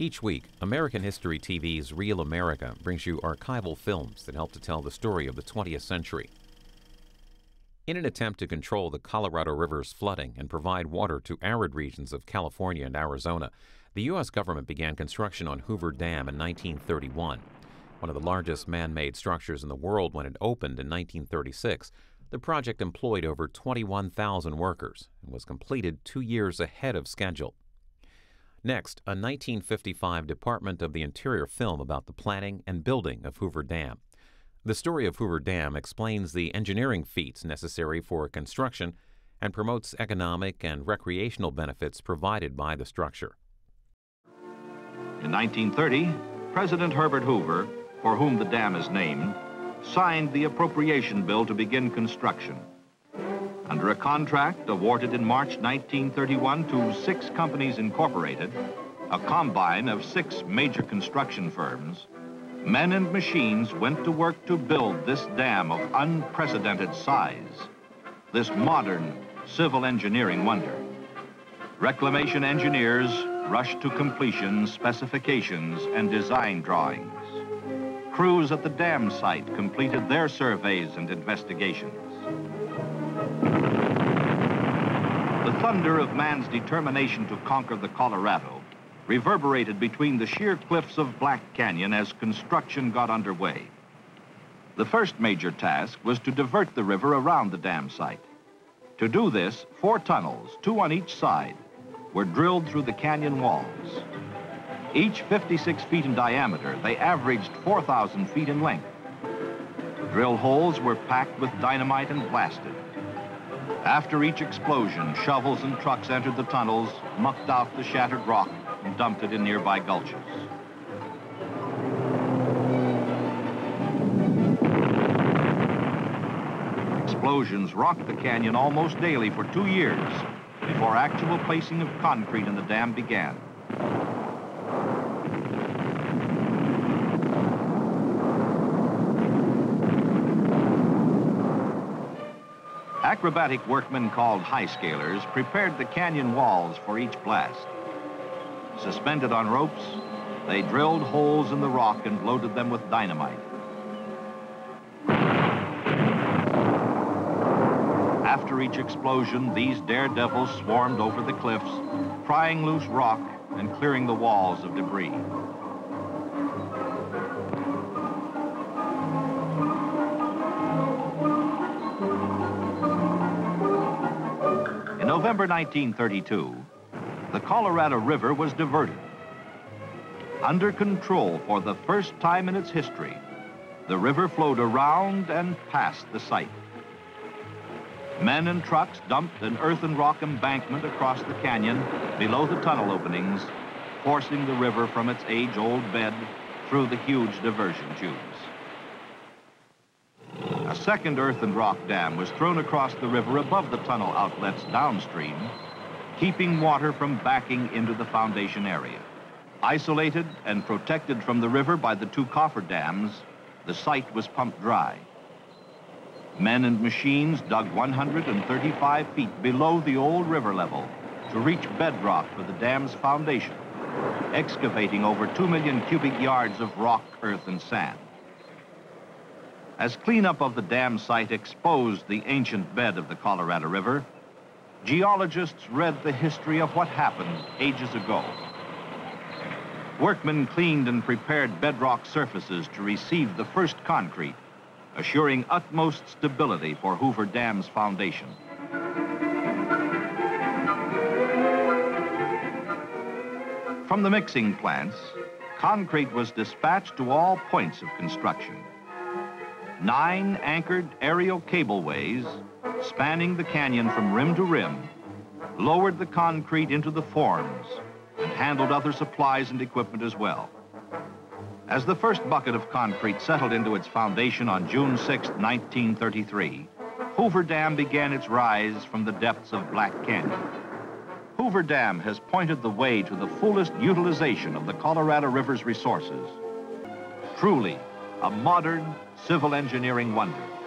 Each week, American History TV's Reel America brings you archival films that help to tell the story of the 20th century. In an attempt to control the Colorado River's flooding and provide water to arid regions of California and Arizona, the U.S. government began construction on Hoover Dam in 1931. One of the largest man made structures in the world when it opened in 1936, the project employed over 21,000 workers and was completed two years ahead of schedule. Next, a 1955 Department of the Interior film about the planning and building of Hoover Dam. The story of Hoover Dam explains the engineering feats necessary for construction and promotes economic and recreational benefits provided by the structure. In 1930, President Herbert Hoover, for whom the dam is named, signed the appropriation bill to begin construction. Under a contract awarded in March 1931 to Six Companies Incorporated, a combine of six major construction firms, men and machines went to work to build this dam of unprecedented size, this modern civil engineering wonder. Reclamation engineers rushed to completion specifications and design drawings. Crews at the dam site completed their surveys and investigations. Thunder of man's determination to conquer the Colorado reverberated between the sheer cliffs of Black Canyon as construction got underway. The first major task was to divert the river around the dam site. To do this, four tunnels, two on each side, were drilled through the canyon walls. Each 56 feet in diameter, they averaged 4,000 feet in length. Drill holes were packed with dynamite and blasted. After each explosion, shovels and trucks entered the tunnels, mucked out the shattered rock, and dumped it in nearby gulches. Explosions rocked the canyon almost daily for two years before actual placing of concrete in the dam began. Acrobatic workmen called high scalers prepared the canyon walls for each blast. Suspended on ropes, they drilled holes in the rock and loaded them with dynamite. After each explosion, these daredevils swarmed over the cliffs, prying loose rock and clearing the walls of debris. November 1932, the Colorado River was diverted. Under control for the first time in its history, the river flowed around and past the site. Men and trucks dumped an earth and rock embankment across the canyon below the tunnel openings, forcing the river from its age-old bed through the huge diversion tubes. A second earth and rock dam was thrown across the river above the tunnel outlets downstream, keeping water from backing into the foundation area. Isolated and protected from the river by the two coffer dams, the site was pumped dry. Men and machines dug 135 feet below the old river level to reach bedrock for the dam's foundation, excavating over 2 million cubic yards of rock, earth, and sand. As cleanup of the dam site exposed the ancient bed of the Colorado River, geologists read the history of what happened ages ago. Workmen cleaned and prepared bedrock surfaces to receive the first concrete, assuring utmost stability for Hoover Dam's foundation. From the mixing plants, concrete was dispatched to all points of construction nine anchored aerial cableways spanning the canyon from rim to rim, lowered the concrete into the forms, and handled other supplies and equipment as well. As the first bucket of concrete settled into its foundation on June 6, 1933, Hoover Dam began its rise from the depths of Black Canyon. Hoover Dam has pointed the way to the fullest utilization of the Colorado River's resources. Truly, a modern civil engineering wonder.